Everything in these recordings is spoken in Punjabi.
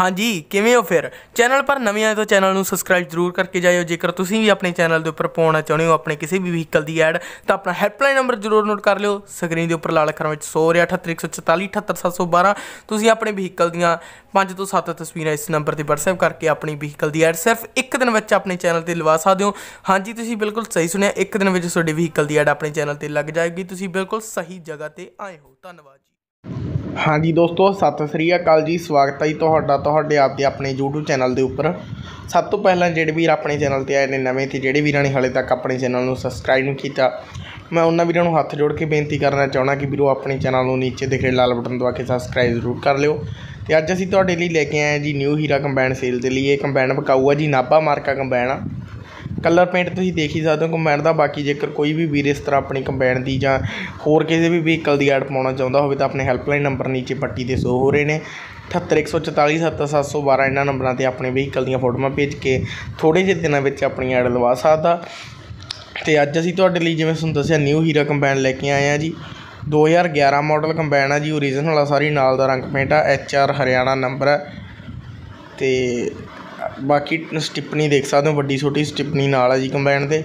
ਹਾਂਜੀ, ਕਿਵੇਂ ਹੋ ਫਿਰ? ਚੈਨਲ ਪਰ ਨਵੇਂ ਆਏ ਤਾਂ ਚੈਨਲ ਨੂੰ ਸਬਸਕ੍ਰਾਈਬ ਜ਼ਰੂਰ ਕਰਕੇ ਜਾਇਓ। ਜੇਕਰ ਤੁਸੀਂ ਵੀ ਆਪਣੇ ਚੈਨਲ ਦੇ ਉੱਪਰ ਪਾਉਣਾ ਚਾਹੁੰਦੇ ਹੋ, ਆਪਣੇ ਕਿਸੇ ਵੀ ਵਹੀਕਲ ਦੀ ਐਡ ਤਾਂ ਆਪਣਾ ਹੈਲਪਲਾਈਨ ਨੰਬਰ ਜ਼ਰੂਰ ਨੋਟ ਕਰ ਲਿਓ। ਸਕਰੀਨ ਦੇ ਉੱਪਰ ਲਾਲ ਅੱਖਰਾਂ ਵਿੱਚ 100 ਰਿਹਾ 78144 78712 ਤੁਸੀਂ ਆਪਣੇ ਵਹੀਕਲ ਦੀਆਂ 5 ਤੋਂ 7 ਤਸਵੀਰਾਂ ਇਸ ਨੰਬਰ ਤੇ WhatsApp ਕਰਕੇ ਆਪਣੀ ਵਹੀਕਲ ਦੀ ਐਡ ਸਿਰਫ ਇੱਕ ਦਿਨ ਵਿੱਚ ਆਪਣੇ ਚੈਨਲ ਤੇ ਲਵਾ ਸਕਦੇ ਹੋ। ਹਾਂਜੀ, ਤੁਸੀਂ ਬਿਲਕੁਲ ਸਹੀ ਸੁਣਿਆ। ਇੱਕ ਦਿਨ ਵਿੱਚ ਤੁਹਾਡੇ ਵਹੀਕਲ ਦੀ ਐਡ ਆਪਣੇ ਚੈਨਲ ਤੇ ਲੱਗ ਜਾਏਗੀ। ਤੁਸੀਂ ਬਿਲਕੁਲ ਸਹੀ ਜਗ੍ਹਾ ਤੇ ਆਏ ਹੋ। ਧੰਨਵਾਦ ਜੀ। ਹਾਂਜੀ ਦੋਸਤੋ, ਸਤਿ ਸ੍ਰੀ ਅਕਾਲ ਜੀ। ਸਵਾਗਤ ਹੈ ਜੀ ਤੁਹਾਡਾ, ਤੁਹਾਡੇ ਆਪ ਦੇ ਆਪਣੇ YouTube ਚੈਨਲ ਦੇ ਉੱਪਰ। ਸਭ ਤੋਂ ਪਹਿਲਾਂ ਜਿਹੜੇ ਵੀਰ ਆਪਣੇ ਚੈਨਲ ਤੇ ਆਏ ਨੇ, ਨਵੇਂ ਤੇ ਜਿਹੜੇ ਵੀਰਾਂ ਨੇ ਹਾਲੇ ਤੱਕ ਆਪਣੇ ਚੈਨਲ ਨੂੰ ਸਬਸਕ੍ਰਾਈਬ ਨਹੀਂ ਕੀਤਾ, ਮੈਂ ਉਹਨਾਂ ਵੀਰਾਂ ਨੂੰ ਹੱਥ ਜੋੜ ਕੇ ਬੇਨਤੀ ਕਰਨਾ ਚਾਹਣਾ ਕਿ ਵੀਰੋ, ਆਪਣੇ ਚੈਨਲ ਨੂੰ ਨੀਚੇ ਦਿਖ ਰਹੇ ਲਾਲ ਬਟਨ ਦਬਾ ਕੇ ਸਬਸਕ੍ਰਾਈਬ ਜ਼ਰੂਰ ਕਰ ਲਿਓ। ਤੇ ਅੱਜ ਅਸੀਂ ਤੁਹਾਡੇ ਲਈ ਲੈ ਕੇ ਆਏ ਹਾਂ ਜੀ ਨਿਊ ਹੀਰਾ ਕੰਬਾਈਨ ਸੇਲ ਦੇ ਲਈ। ਇਹ ਕੰਬਾਈਨ ਵਿਕਾਊ ਆ ਜੀ ਨਾਭਾ ਮਾਰਕਾ ਕੰਬਾਈਨ ਆ। ਕਲਰ ਪੇਂਟ ਤੁਸੀਂ ਦੇਖ ਹੀ ਸਕਦੇ ਹੋ ਕੰਬਾਈਨ ਦਾ, ਬਾਕੀ ਜੇਕਰ ਕੋਈ ਵੀ ਵੀਰ ਇਸ ਤਰ੍ਹਾਂ ਆਪਣੀ ਕੰਬਾਈਨ ਦੀ ਜਾਂ ਹੋਰ ਕਿਸੇ ਵੀ ਵਹੀਕਲ ਦੀ ਐਡ ਪਾਉਣਾ ਚਾਹੁੰਦਾ ਹੋਵੇ ਤਾਂ ਆਪਣੇ ਹੈਲਪਲਾਈਨ ਨੰਬਰ ਨੀਚੇ ਪੱਟੀ ਤੇ ਸ਼ੋ ਹੋ ਰਹੇ ਨੇ। 78144 7712 ਇਹਨਾਂ ਨੰਬਰਾਂ ਤੇ ਆਪਣੇ ਵਹੀਕਲ ਦੀਆਂ ਫੋਟੋਆਂ ਭੇਜ ਕੇ ਥੋੜੇ ਜਿਹੇ ਦਿਨਾਂ ਵਿੱਚ ਆਪਣੀ ਐਡ ਲਵਾ ਸਕਦਾ। ਤੇ ਅੱਜ ਅਸੀਂ ਤੁਹਾਡੇ ਲਈ ਜਿਵੇਂ ਤੁਹਾਨੂੰ ਦੱਸਿਆ ਨਿਊ ਹੀਰਾ ਕੰਬਾਈਨ ਲੈ ਕੇ ਆਏ ਆ ਜੀ। 2011 ਮਾਡਲ ਕੰਬਾਈਨ ਆ ਜੀ ਓਰੀਜਨਲ ਆ ਸਾਰੀ, ਨਾਲ ਦਾ ਰੰਗ ਪੇਂਟ ਆ ਐਚ ਆਰ ਹਰਿਆਣਾ ਨੰਬਰ ਹੈ ਤੇ ਬਾਕੀ ਸਟਿਪਨੀ ਦੇਖ ਸਕਦੇ ਹੋ, ਵੱਡੀ ਛੋਟੀ ਸਟਿਪਨੀ ਨਾਲ ਆ ਜੀ ਕੰਬਾਈਨ ਦੇ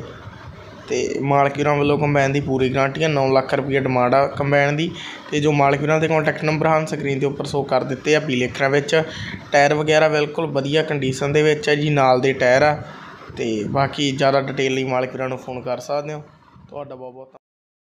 ਤੇ ਮਾਲਕ ਵੀਰਾਂ ਵੱਲੋਂ ਕੰਬਾਈਨ ਦੀ ਪੂਰੀ ਗਾਰੰਟੀ ਆ 9 ਲੱਖ ਰੁਪਏ ਡਿਮਾਂਡ ਆ ਕੰਬਾਈਨ ਦੀ। ਤੇ ਜੋ ਮਾਲਕ ਵੀਰਾਂ ਦੇ ਕੰਟੈਕਟ ਨੰਬਰ ਹਨ ਸਕਰੀਨ ਦੇ ਉੱਪਰ ਸ਼ੋ ਕਰ ਦਿੱਤੇ ਆ ਪੀਲੇ ਅੱਖਰਾਂ ਵਿੱਚ। ਟਾਇਰ ਵਗੈਰਾ ਬਿਲਕੁਲ ਵਧੀਆ ਕੰਡੀਸ਼ਨ ਦੇ ਵਿੱਚ ਹੈ ਜੀ, ਨਾਲ ਦੇ ਟਾਇਰ ਆ। ਤੇ ਬਾਕੀ ਜ਼ਿਆਦਾ ਡਿਟੇਲ ਲਈ ਮਾਲਕ ਵੀਰਾਂ ਨੂੰ ਫੋਨ ਕਰ ਸਕਦੇ ਹੋ। ਤੁਹਾਡਾ ਬਹੁਤ ਬਹੁਤ